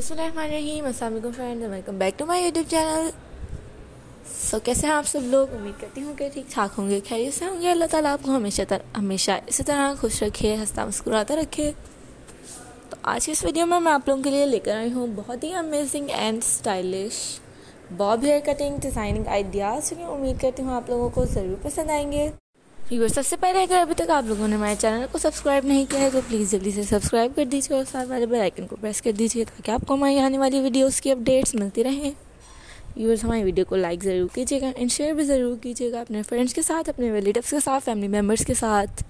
अस्सलाम friends welcome back to my YouTube channel so कैसे हैं आप सब लोग? उम्मीद करती हूँ कि ठीक ठाक होंगे खैरियत से होंगे। अल्लाह ताला आपको हमेशा तर, हमेशा इसी तरह खुश रखे हंसता मुस्कुराता रखे। तो आज की इस वीडियो में मैं आप लोगों के लिए लेकर आई हूँ बहुत ही amazing and stylish bob hair cutting designing ideas उम्मीद करती हूँ आप लोगों को ज़रूर पसंद आएँगे। व्यूअर सबसे पहले अगर अभी तक आप लोगों ने हमारे चैनल को सब्सक्राइब नहीं किया है तो प्लीज़ जल्दी से सब्सक्राइब कर दीजिए और साथ वाले बेल आइकन को प्रेस कर दीजिए ताकि आपको हमारी आने वाली वीडियोस की अपडेट्स मिलती रहें। व्यूअर्स हमारी वीडियो को लाइक ज़रूर कीजिएगा एंड शेयर भी ज़रूर कीजिएगा अपने फ्रेंड्स के साथ, अपने रिलेटिव्स के साथ फैमिली मेंबर्स के साथ।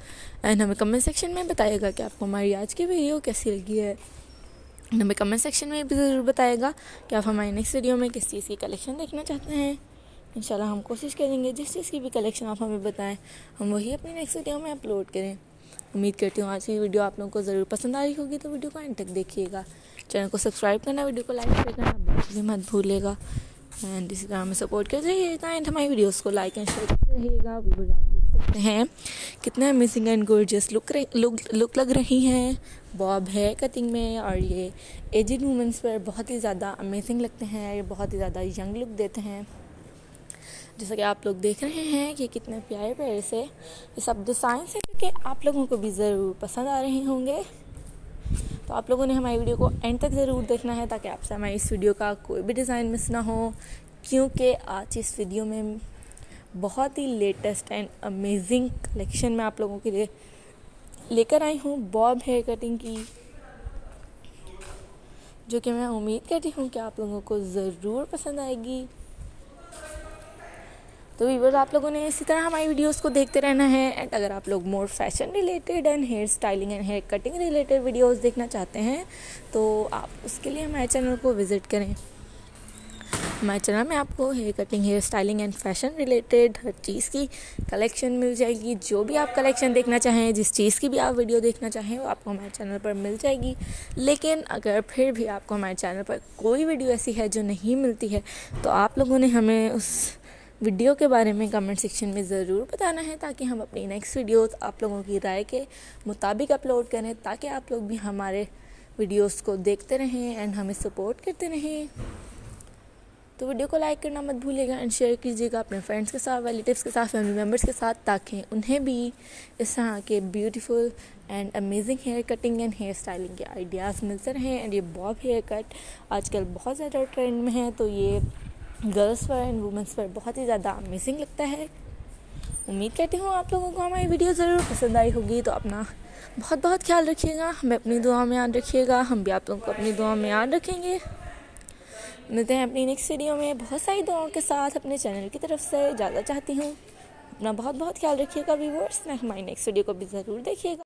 एंड हमें कमेंट सेक्शन में बताइएगा कि आपको हमारी आज की वीडियो कैसी लगी है। हमें कमेंट सेक्शन में भी ज़रूर बताएगा कि आप हमारी नेक्स्ट वीडियो में किस चीज़ की कलेक्शन देखना चाहते हैं। इंशाल्लाह हम कोशिश करेंगे, जिस चीज़ की भी कलेक्शन आप हमें बताएँ, हम वही अपनी नेक्स्ट वीडियो में अपलोड करें। उम्मीद करती हूँ आज की वीडियो आप लोगों को ज़रूर पसंद आ रही होगी तो वीडियो को एंड तक देखिएगा। चैनल को सब्सक्राइब करना वीडियो को लाइक शेयर करना, बिल्कुल भी मत भूलेगा एंड इसी तरह हमें सपोर्ट करते रहिएगा एंड हमारी वीडियोस को लाइक एंड शेयर करते रहिएगा। आप देख सकते हैं, कितने amazing and gorgeous look look look लग रही हैं। बॉब है कटिंग में, और ये एजिड वूमेंस पर बहुत ही ज़्यादा अमेजिंग लगते हैं, ये बहुत ही ज़्यादा यंग लुक देते हैं। जैसा कि आप लोग देख रहे हैं कि कितने प्यारे प्यारे से ये सब डिज़ाइन है क्योंकि आप लोगों को भी ज़रूर पसंद आ रहे होंगे। तो आप लोगों ने हमारी वीडियो को एंड तक ज़रूर देखना है ताकि आपसे हमारी इस वीडियो का कोई भी डिज़ाइन मिस ना हो, क्योंकि आज इस वीडियो में बहुत ही लेटेस्ट एंड अमेजिंग कलेक्शन मैं आप लोगों के लिए लेकर आई हूँ बॉब हेयर कटिंग की, जो कि मैं उम्मीद करती हूँ कि आप लोगों को ज़रूर पसंद आएगी। तो वीवर्स आप लोगों ने इसी तरह हमारी वीडियोस को देखते रहना है। एंड अगर आप लोग more fashion related and hair styling and hair cutting related videos देखना चाहते हैं तो आप उसके लिए हमारे चैनल को विज़िट करें। हमारे चैनल में आपको hair cutting hair styling and fashion related हर चीज़ की कलेक्शन मिल जाएगी। जो भी आप कलेक्शन देखना चाहें, जिस चीज़ की भी आप वीडियो देखना चाहें, वो आपको हमारे चैनल पर मिल जाएगी। लेकिन अगर फिर भी आपको हमारे चैनल पर कोई वीडियो ऐसी है जो नहीं मिलती है तो आप लोगों ने हमें उस वीडियो के बारे में कमेंट सेक्शन में ज़रूर बताना है ताकि हम अपनी नेक्स्ट वीडियोस आप लोगों की राय के मुताबिक अपलोड करें, ताकि आप लोग भी हमारे वीडियोस को देखते रहें एंड हमें सपोर्ट करते रहें। तो वीडियो को लाइक करना मत भूलिएगा एंड शेयर कीजिएगा अपने फ्रेंड्स के साथ रिलेटिव्स के साथ फैमिली मेंबर्स के साथ, ताकि उन्हें भी इस तरह के beautiful and amazing hair cutting and hair styling के आइडियाज़ मिलते रहें। एंड ये बॉब हेयर कट आजकल बहुत ज़्यादा ट्रेंड में है तो ये गर्ल्स पर एंड वुमेंस पर बहुत ही ज़्यादा अमेजिंग लगता है। उम्मीद करती हूँ आप लोगों को हमारी वीडियो ज़रूर पसंद आई होगी तो अपना बहुत बहुत ख्याल रखिएगा, हमें अपनी दुआ में याद रखिएगा, हम भी आप लोगों को अपनी दुआ में याद रखेंगे। मिलते हैं अपनी नेक्स्ट वीडियो में, बहुत सारी दुआओं के साथ अपने चैनल की तरफ़ से, ज़्यादा चाहती हूँ। अपना बहुत बहुत ख्याल रखिएगा व्यूवर्स हमारी नेक्स्ट वीडियो को भी ज़रूर देखिएगा।